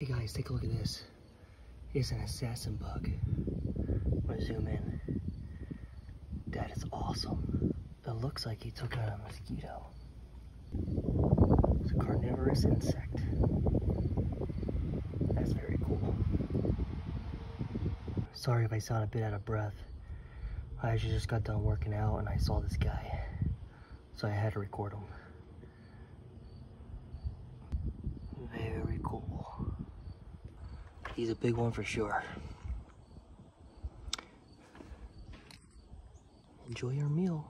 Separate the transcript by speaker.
Speaker 1: Hey guys, take a look at this. It's an assassin bug. I'm gonna zoom in. That is awesome. It looks like he took out a mosquito. It's a carnivorous insect. That's very cool. Sorry if I sound a bit out of breath. I actually just got done working out and I saw this guy. So I had to record him. Very cool. He's a big one for sure. Enjoy your meal.